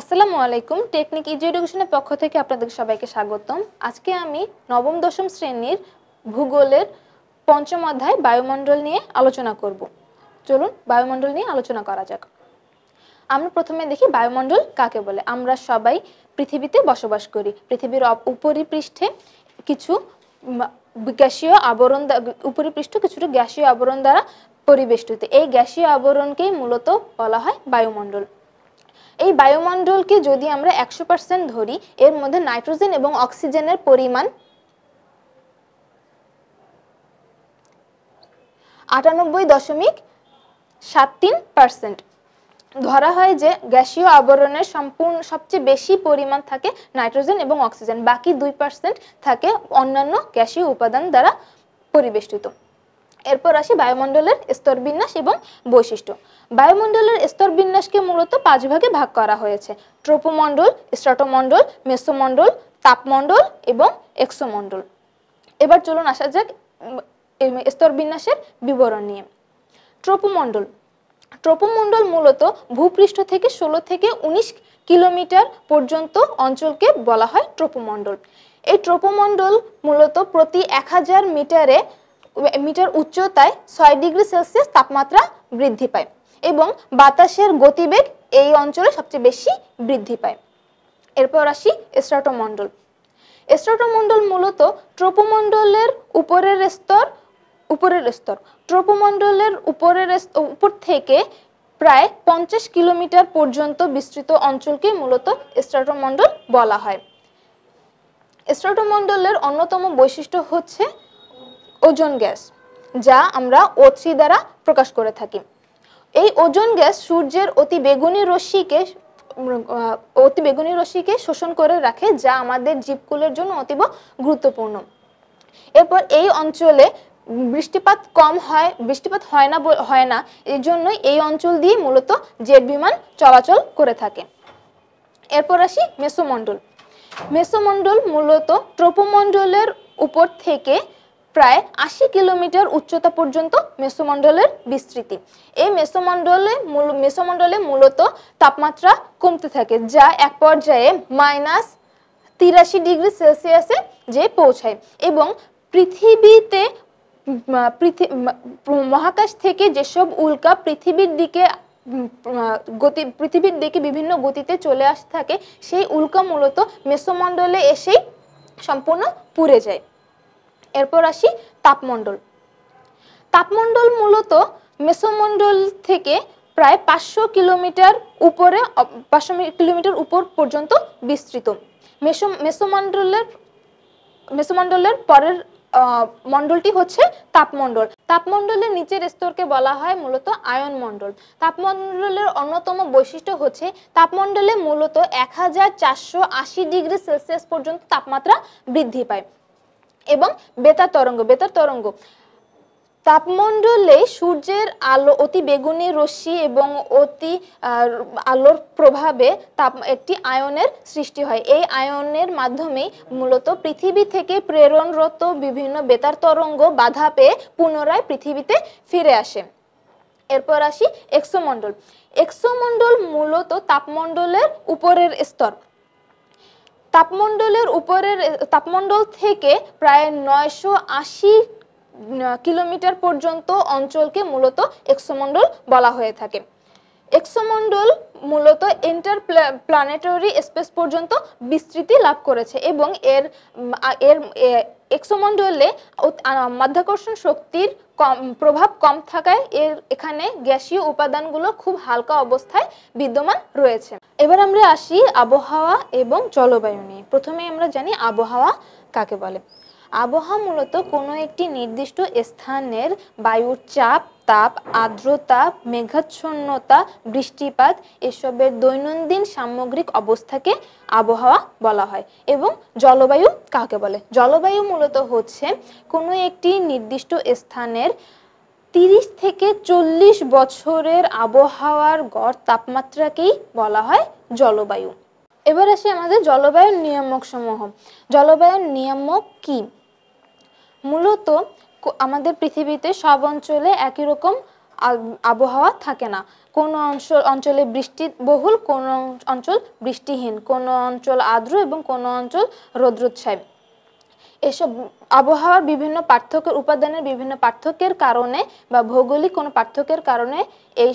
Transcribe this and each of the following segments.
আসসালামু আলাইকুম technique easy এডুকেশনের পক্ষ থেকে আপনাদের সবাইকে স্বাগতম। আজকে আমি নবম, দশম শ্রেণির ভূগোলের পঞ্চম অধ্যায় বায়ুমণ্ডল নিয়ে আলোচনা করব। চলুন বায়ুমণ্ডল নিয়ে আলোচনা করা যাক। আমরা প্রথমে দেখি বায়ুমণ্ডল কাকে বলে। আমরা সবাই পৃথিবীতে বসবাস করি। পৃথিবীর উপরিপৃষ্ঠে কিছু গ্যাসীয় আবরণ উপরিপৃষ্ঠ কিছুটা গ্যাসীয় আবরণ দ্বারা পরিবেষ্টিত। এই গ্যাসীয় আবরণকেই মূলত বলা হয় বায়ুমণ্ডল। এই বায়ুমণ্ডলকে যদি আমরা একশো পার্সেন্ট ধরি, এর মধ্যে নাইট্রোজেন এবং অক্সিজেনের পরিমাণ আটানব্বই দশমিক সাত তিন পার্সেন্ট ধরা হয় যে গ্যাসীয় আবরণের সম্পূর্ণ সবচেয়ে বেশি পরিমাণ থাকে নাইট্রোজেন এবং অক্সিজেন, বাকি দুই পার্সেন্ট থাকে অন্যান্য গ্যাসীয় উপাদান দ্বারা পরিবেষ্টিত। এরপর আসি বায়ুমণ্ডলের স্তরবিন্যাস এবং বৈশিষ্ট্য। বায়ুমণ্ডলের স্তরবিন্যাসকে মূলত পাঁচ ভাগে ভাগ করা হয়েছে। ট্রোপোমণ্ডল, স্ট্রাটোমণ্ডল, মেসোমণ্ডল, তাপমণ্ডল এবং এক্সোমণ্ডল। এবার চলুন আসা যাক স্তরবিন্যাসের বিবরণ নিয়ে। ট্রোপোমণ্ডল। ট্রোপোমণ্ডল মূলত ভূপৃষ্ঠ থেকে ষোলো থেকে উনিশ কিলোমিটার পর্যন্ত অঞ্চলকে বলা হয় ট্রোপোমণ্ডল। এই ট্রোপোমণ্ডল মূলত প্রতি এক হাজার মিটারে মিটার উচ্চতায় ছয় ডিগ্রি সেলসিয়াস তাপমাত্রা বৃদ্ধি পায় এবং বাতাসের গতিবেগ এই অঞ্চলে সবচেয়ে বেশি বৃদ্ধি পায়। এরপর আসি স্ট্রাটোমণ্ডল। স্ট্রাটোমণ্ডল মূলত ট্রোপোমণ্ডলের উপরের স্তর উপরের স্তর, ট্রোপোমণ্ডলের উপরের উপর থেকে প্রায় পঞ্চাশ কিলোমিটার পর্যন্ত বিস্তৃত অঞ্চলকে মূলত স্ট্রাটোমণ্ডল বলা হয়। স্ট্রাটোমণ্ডলের অন্যতম বৈশিষ্ট্য হচ্ছে ওজোন গ্যাস, যা আমরা ও দ্বারা প্রকাশ করে থাকি। এই ওজোন গ্যাস সূর্যের অতি বেগুনি রশ্মিকে অতি বেগুনি রশ্মিকে শোষণ করে রাখে, যা আমাদের জীবকুলের জন্য অতীব গুরুত্বপূর্ণ। এরপর এই অঞ্চলে বৃষ্টিপাত কম হয়, বৃষ্টিপাত হয় না হয় না এই জন্যই এই অঞ্চল দিয়ে মূলত জেট বিমান চলাচল করে থাকে। এরপর আসি মেসোমণ্ডল। মেসোমণ্ডল মূলত ট্রোপোমণ্ডলের উপর থেকে প্রায় আশি কিলোমিটার উচ্চতা পর্যন্ত মেসোমণ্ডলের বিস্তৃতি। এই মেসোমণ্ডলে মেসোমণ্ডলে মূলত তাপমাত্রা কমতে থাকে, যা এক পর্যায়ে মাইনাস তিরাশি ডিগ্রি সেলসিয়াসে যে পৌঁছায় এবং পৃথিবীতে মহাকাশ থেকে যেসব উল্কা পৃথিবীর দিকে গতি, পৃথিবীর দিকে বিভিন্ন গতিতে চলে আসতে থাকে, সেই উল্কা মূলত মেসোমণ্ডলে এসেই সম্পূর্ণ পুড়ে যায়। এরপর আসি তাপমণ্ডল। তাপমণ্ডল মূলত মেসোমণ্ডল থেকে প্রায় পাঁচশো কিলোমিটার উপরে, পাঁচশো কিলোমিটার উপর পর্যন্ত বিস্তৃত। মেসো, মেসোমণ্ডলের মেসোমণ্ডলের পরের মণ্ডলটি হচ্ছে তাপমণ্ডল। তাপমণ্ডলের নিচের স্তরকে বলা হয় মূলত আয়ন মণ্ডল। তাপমণ্ডলের অন্যতম বৈশিষ্ট্য হচ্ছে তাপমণ্ডলে মূলত এক হাজার চারশো আশি ডিগ্রি সেলসিয়াস পর্যন্ত তাপমাত্রা বৃদ্ধি পায়। এবং বেতার তরঙ্গ বেতার তরঙ্গ। তাপমণ্ডলে সূর্যের আলো অতি বেগুনি, রশ্মি এবং অতি আলোর প্রভাবে তাপ, একটি আয়নের সৃষ্টি হয়। এই আয়নের মাধ্যমেই মূলত পৃথিবী থেকে প্রেরণরত বিভিন্ন বেতার তরঙ্গ বাধা পেয়ে পুনরায় পৃথিবীতে ফিরে আসে। এরপর আসি এক্সোমণ্ডল। এক্সোমণ্ডল মূলত তাপমণ্ডলের উপরের স্তর। তাপমণ্ডলের উপরের, তাপমণ্ডল থেকে প্রায় নয়শো আশি কিলোমিটার পর্যন্ত অঞ্চলকে মূলত এক্সোমণ্ডল বলা হয়ে থাকে। এক্সোমণ্ডল মূলত ইন্টার প্ল্যানেটরি স্পেস পর্যন্ত বিস্তৃতি লাভ করেছে এবং এর এর, এ- এক্সোমণ্ডলে মাধ্যাকর্ষণ শক্তির কম, প্রভাব কম থাকায় এর এখানে গ্যাসীয় উপাদানগুলো খুব হালকা অবস্থায় বিদ্যমান রয়েছে। এবার আমরা আসি আবহাওয়া এবং জলবায়ু নিয়ে। প্রথমে আমরা জানি আবহাওয়া কাকে বলে। আবহাওয়া মূলত কোনো একটি নির্দিষ্ট স্থানের বায়ুর চাপ, তাপ, আর্দ্রতা, মেঘাচ্ছন্নতা, বৃষ্টিপাত এসবের দৈনন্দিন সামগ্রিক অবস্থাকে আবহাওয়া বলা হয় এবং জলবায়ু কাকে বলে? জলবায়ু মূলত হচ্ছে কোনো একটি নির্দিষ্ট স্থানের তিরিশ থেকে চল্লিশ বছরের আবহাওয়ার গড় তাপমাত্রাকেই বলা হয় জলবায়ু। এবার আসি আমাদের জলবায়ুর নিয়ামক সমূহ জলবায়ুর নিয়ামক কি? মূলত আমাদের পৃথিবীতে সব অঞ্চলে একই রকম আবহাওয়া থাকে না। কোন অঞ্চল, অঞ্চলে বৃষ্টি বহুল, কোন অঞ্চল বৃষ্টিহীন, কোন অঞ্চল আর্দ্র এবং কোন অঞ্চল রৌদ্রোৎসাহী। এসব আবহাওয়ার বিভিন্ন পার্থক্যের, উপাদানের বিভিন্ন পার্থক্যের কারণে বা ভৌগোলিক কোনো পার্থক্যের কারণে এই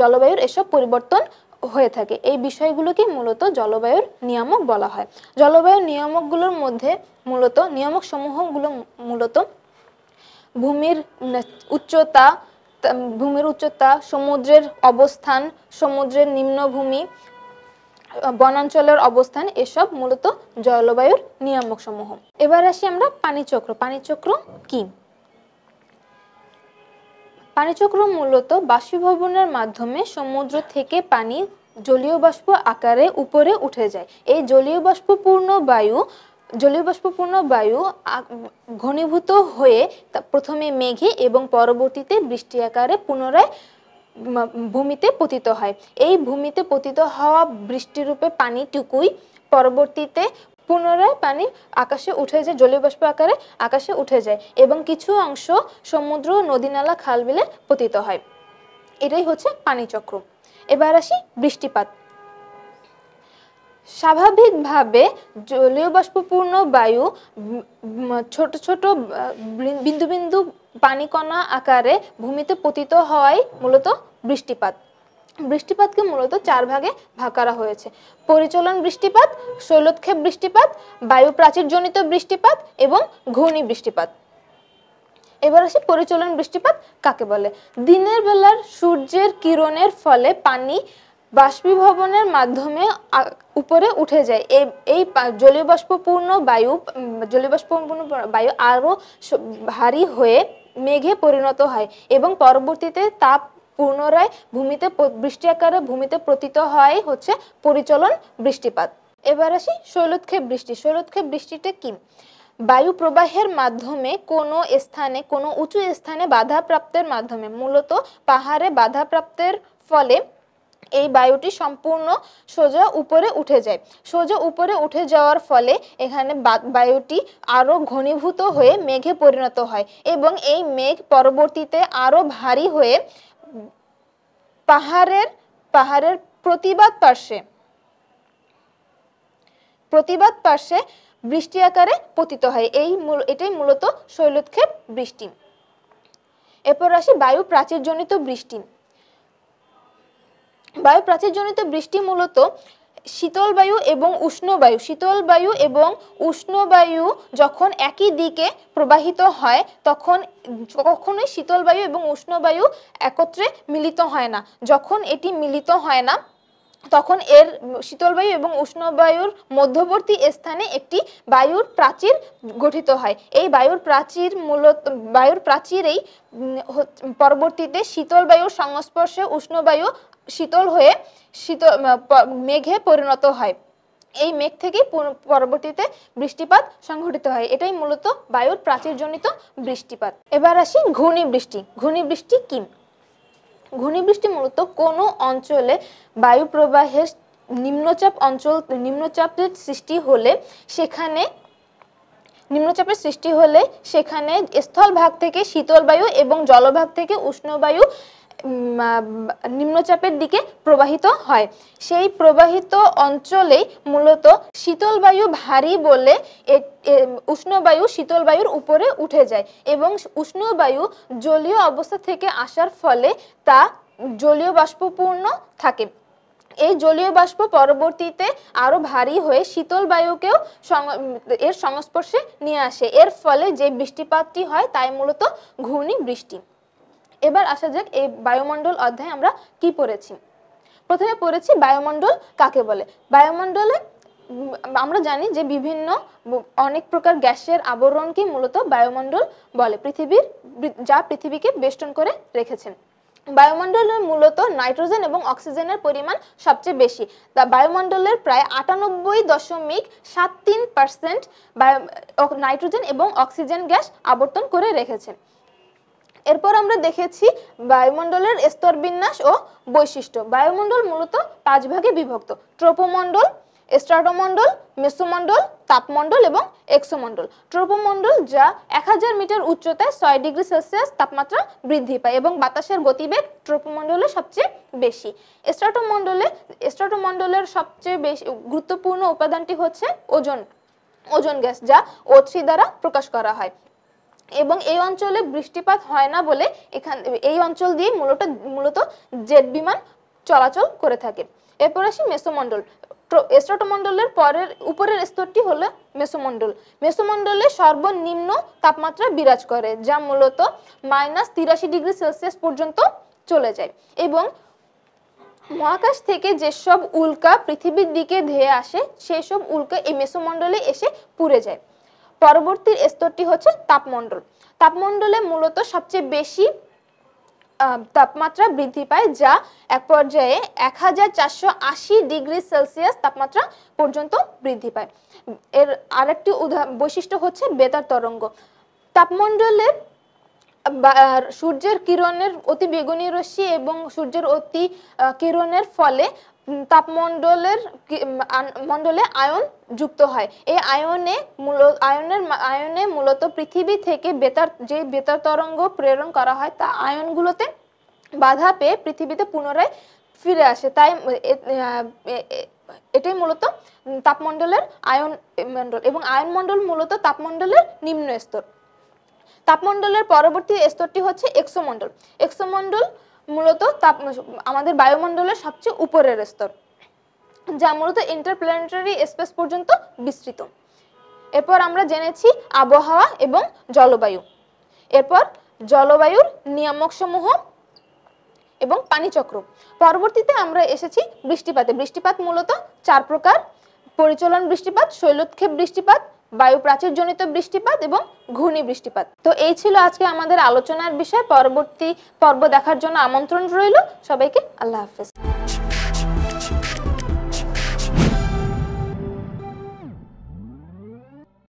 জলবায়ুর এসব পরিবর্তন হয়ে থাকে। এই বিষয়গুলোকে মূলত জলবায়ুর নিয়ামক বলা হয়। জলবায়ুর নিয়ামকগুলোর মধ্যে মূলত নিয়ামক সমূহগুলো মূলত ভূমির উচ্চতা ভূমির উচ্চতা, সমুদ্রের অবস্থান, সমুদ্রের নিম্নভূমি, বনাঞ্চলের অবস্থান, এসব মূলত জলবায়ুর নিয়ামক সমূহ এবার আসি আমরা পানিচক্র। পানিচক্র কি? পানিচক্র মূলত বাষ্পীভবনের মাধ্যমে সমুদ্র থেকে পানি জলীয় বাষ্প আকারে উপরে উঠে যায়। এই জলীয় বাষ্পপূর্ণ বায়ু, জলীয় বাষ্পপূর্ণ বায়ু ঘনীভূত হয়ে প্রথমে মেঘে এবং পরবর্তীতে বৃষ্টি আকারে পুনরায় ভূমিতে পতিত হয়। এই ভূমিতে পতিত হওয়া বৃষ্টিরূপে পানিটুকুই পরবর্তীতে পুনরায় পানি আকাশে উঠে যায় জলীয় বাষ্প আকারে আকাশে উঠে যায় এবং কিছু অংশ সমুদ্র নদী নালা খাল বিলে পতিত হয়। এটাই হচ্ছে পানিচক্র এবার আসি বৃষ্টিপাত। স্বাভাবিকভাবে জলীয় বাষ্পপূর্ণ বায়ু ছোট ছোট বিন্দু বিন্দু পানিকণা আকারে ভূমিতে পতিত হওয়াই মূলত বৃষ্টিপাত। বৃষ্টিপাতকে মূলত চার ভাগে ভাগ করা হয়েছে। পরিচলন বৃষ্টিপাত শৈলোৎক্ষেপ বৃষ্টিপাত বায়ু প্রাচীরজনিত বৃষ্টিপাত এবং ঘূর্ণি বৃষ্টিপাত। এবার আসি পরিচলন বৃষ্টিপাত কাকে বলে? দিনের বেলার সূর্যের কিরণের ফলে পানি বাষ্পীভবনের মাধ্যমে উপরে উঠে যায়। এই জলীয় বাষ্পপূর্ণ বায়ু জলীয় বাষ্পপূর্ণ বায়ু আরও ভারী হয়ে মেঘে পরিণত হয় এবং পরবর্তীতে তাপ পুনরায় ভূমিতে বৃষ্টি আকারে ভূমিতে প্রতীত হয় হচ্ছে পরিচলন বৃষ্টিপাত। এবার আসি শৈলোৎক্ষেপ বৃষ্টি। শৈলোৎক্ষেপ বৃষ্টিটা কি? বায়ু প্রবাহের মাধ্যমে কোনো স্থানে, কোনো উঁচু স্থানে বাধাপ্রাপ্তের মাধ্যমে, মূলত পাহাড়ে বাধাপ্রাপ্তের ফলে এই বায়ুটি সম্পূর্ণ সোজা উপরে উঠে যায়। সোজা উপরে উঠে যাওয়ার ফলে এখানে বায়ুটি আরও ঘনীভূত হয়ে মেঘে পরিণত হয় এবং এই মেঘ পরবর্তীতে আরও ভারী হয়ে পাহাড়ের পাহাড়ের প্রতিবাদ পার্শ্বে প্রতিবাদ পার্শ্বে বৃষ্টি আকারে পতিত হয়। এই এটাই মূলত শৈলোৎক্ষেপ বৃষ্টি। এরপর আসি বায়ু প্রাচীরজনিত বৃষ্টি। বায়ু প্রাচীরজনিত বৃষ্টি মূলত শীতল বায়ু এবং উষ্ণ বায়ু। শীতল বায়ু এবং উষ্ণ বায়ু যখন একই দিকে প্রবাহিত হয়, তখন কখনোই শীতল বায়ু এবং উষ্ণ বায়ু একত্রে মিলিত হয় না। যখন এটি মিলিত হয় না, তখন এর শীতল বায়ু এবং উষ্ণ বায়ুর মধ্যবর্তী স্থানে একটি বায়ুর প্রাচীর গঠিত হয়। এই বায়ুর প্রাচীর মূলত, বায়ুর প্রাচীরেই পরবর্তীতে শীতল বায়ুর সংস্পর্শে উষ্ণ বায়ু শীতল হয়ে শীতল মেঘে পরিণত হয়। এই মেঘ থেকেই পরবর্তীতে বৃষ্টিপাত সংঘটিত হয়। এটাই মূলত বায়ুর প্রাচীরজনিত বৃষ্টিপাত। এবার আসি ঘূর্ণি বৃষ্টি ঘূর্ণি বৃষ্টি কি? ঘূর্ণিবৃষ্টি মূলত কোনো অঞ্চলে বায়ু প্রবাহের নিম্নচাপ অঞ্চল, নিম্নচাপের সৃষ্টি হলে সেখানে, নিম্নচাপের সৃষ্টি হলে সেখানে স্থলভাগ থেকে শীতল বায়ু এবং জলভাগ থেকে উষ্ণ বায়ু নিম্নচাপের দিকে প্রবাহিত হয়। সেই প্রবাহিত অঞ্চলেই মূলত শীতল বায়ু ভারী বলে উষ্ণ বায়ু শীতল বায়ুর উপরে উঠে যায় এবং উষ্ণ বায়ু জলীয় অবস্থা থেকে আসার ফলে তা জলীয় বাষ্পপূর্ণ থাকে। এই জলীয় বাষ্প পরবর্তীতে আরও ভারী হয়ে শীতল বায়ুকেও এর সংস্পর্শে নিয়ে আসে। এর ফলে যে বৃষ্টিপাতটি হয়, তাই মূলত ঘূর্ণি বৃষ্টি এবার আসা যাক এই বায়ুমণ্ডল অধ্যায়ে আমরা কি পড়েছি। প্রথমে পড়েছি বায়ুমণ্ডল কাকে বলে? বায়ুমণ্ডলে আমরা জানি যে বিভিন্ন অনেক প্রকার গ্যাসের আবরণকে মূলত বায়ুমণ্ডল বলে, পৃথিবীর যা পৃথিবীকে বেষ্টন করে রেখেছেন। বায়ুমণ্ডলের মূলত নাইট্রোজেন এবং অক্সিজেনের পরিমাণ সবচেয়ে বেশি। তা বায়ুমণ্ডলের প্রায় আটানব্বই দশমিক সাত তিন পার্সেন্ট নাইট্রোজেন এবং অক্সিজেন গ্যাস আবর্তন করে রেখেছে এরপর আমরা দেখেছি বায়ুমণ্ডলের স্তর বিন্যাস ও বৈশিষ্ট্য। বায়ুমণ্ডল মূলত পাঁচ ভাগে বিভক্ত। ট্রোপোমণ্ডল, স্ট্রাটোমণ্ডল, মেসোমণ্ডল, তাপমণ্ডল এবং এক্সোমণ্ডল। ট্রোপোমণ্ডল যা এক হাজার মিটার উচ্চতায় ছয় ডিগ্রি সেলসিয়াস তাপমাত্রা বৃদ্ধি পায় এবং বাতাসের গতিবেগ ট্রোপোমণ্ডলে সবচেয়ে বেশি। স্ট্রাটোমণ্ডলে, স্ট্রাটোমণ্ডলের সবচেয়ে বেশি গুরুত্বপূর্ণ উপাদানটি হচ্ছে ওজন ওজন গ্যাস যা O3 দ্বারা প্রকাশ করা হয়। এবং এই অঞ্চলে বৃষ্টিপাত হয় না বলে এখান, এই অঞ্চল দিয়ে মূলত মূলত জেট বিমান চলাচল করে থাকে। এরপর আসি মেসোমণ্ডল। স্ট্রাটোমণ্ডলের পরের, উপরের স্তরটি হলো মেসোমণ্ডল। মেসোমণ্ডলে সর্বনিম্ন তাপমাত্রা বিরাজ করে, যা মূলত মাইনাস তিরাশি ডিগ্রি সেলসিয়াস পর্যন্ত চলে যায়। এবং মহাকাশ থেকে যেসব উল্কা পৃথিবীর দিকে ধেয়ে আসে সেই সব উল্কা এই মেসোমণ্ডলে এসে পুড়ে যায়। পরবর্তী স্তরটি হচ্ছে তাপমণ্ডল। তাপমণ্ডলে মূলত সবচেয়ে বেশি তাপমাত্রা বৃদ্ধি পায় যা এক পর্যায়ে এক হাজার চারশো আশি ডিগ্রি সেলসিয়াস তাপমাত্রা পর্যন্ত বৃদ্ধি পায়। এর আরেকটি বৈশিষ্ট্য হচ্ছে বেতার তরঙ্গ। তাপমণ্ডলের সূর্যের কিরণের অতি বেগুনি রশ্মি এবং সূর্যের অতি কিরণের ফলে তাপমণ্ডলের মণ্ডলে আয়ন যুক্ত হয়। এই আয়নে মূল, আয়নের আয়নে মূলত পৃথিবী থেকে বেতার, যে বেতার তরঙ্গ প্রেরণ করা হয়, তা আয়নগুলোতে বাধা পেয়ে পৃথিবীতে পুনরায় ফিরে আসে। তাই এটাই মূলত তাপমণ্ডলের আয়ন, মণ্ডল এবং আয়ন মণ্ডল মূলত তাপমণ্ডলের নিম্ন স্তর তাপমণ্ডলের পরবর্তী স্তরটি হচ্ছে এক্সোমণ্ডল। এক্সোমণ্ডল মূলত তাপ, আমাদের বায়ুমণ্ডলের সবচেয়ে উপরের স্তর, যা মূলত ইন্টারপ্ল্যানেটারি স্পেস পর্যন্ত বিস্তৃত। এরপর আমরা জেনেছি আবহাওয়া এবং জলবায়ু। এরপর জলবায়ুর নিয়ামক সমূহ এবং পানিচক্র। পরবর্তীতে আমরা এসেছি বৃষ্টিপাতে। বৃষ্টিপাত মূলত চার প্রকার। পরিচলন বৃষ্টিপাত শৈলোৎক্ষেপ বৃষ্টিপাত বায়ু প্রাচীরজনিত বৃষ্টিপাত এবং ঘূর্ণি বৃষ্টিপাত তো এই ছিল আজকে আমাদের আলোচনার বিষয়। পরবর্তী পর্ব দেখার জন্য আমন্ত্রণ রইল। সবাইকে আল্লাহ হাফেজ।